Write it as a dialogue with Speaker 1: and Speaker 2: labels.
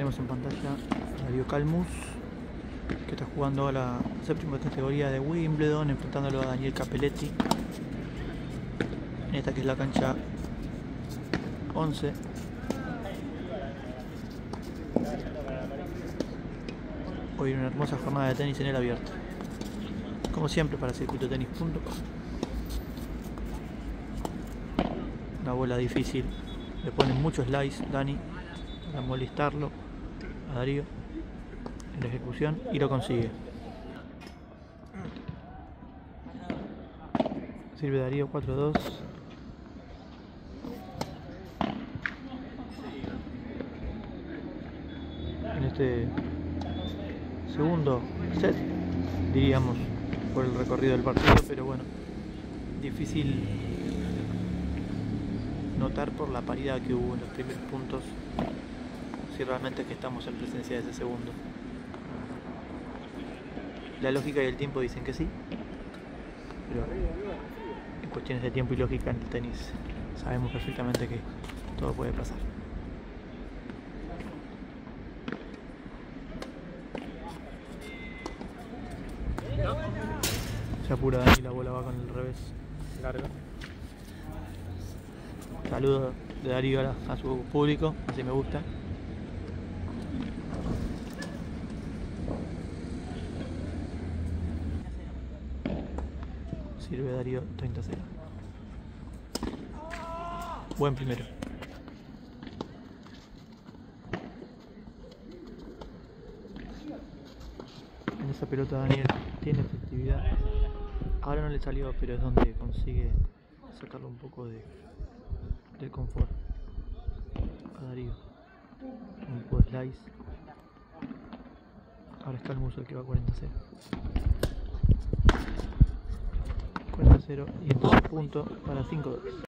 Speaker 1: tenemos en pantalla a Calmus, que está jugando a la séptima categoría de Wimbledon, enfrentándolo a Daniel Capelletti. En esta que es la cancha 11. Hoy una hermosa jornada de tenis en el abierto. Como siempre para circuitotenis.com. Una bola difícil. Le ponen muchos slice Dani para molestarlo a Darío en la ejecución y lo consigue. Sirve Darío 4-2. En este segundo set, diríamos, por el recorrido del partido, pero bueno, difícil notar por la paridad que hubo en los primeros puntos si realmente es que estamos en presencia de ese segundo. La lógica y el tiempo dicen que sí, pero en cuestiones de tiempo y lógica en el tenis sabemos perfectamente que todo puede pasar. Se apura Dani, la bola va con el revés largo. Saludo de Darío a su público, así me gusta. Sirve Darío 30-0. Buen primero. En esa pelota Daniel tiene efectividad. Ahora no le salió, pero es donde consigue sacarlo un poco de, del confort a Darío. Un poco de slice. Ahora está el muso que va 40-0. 40-0 y entonces punto para 5-2.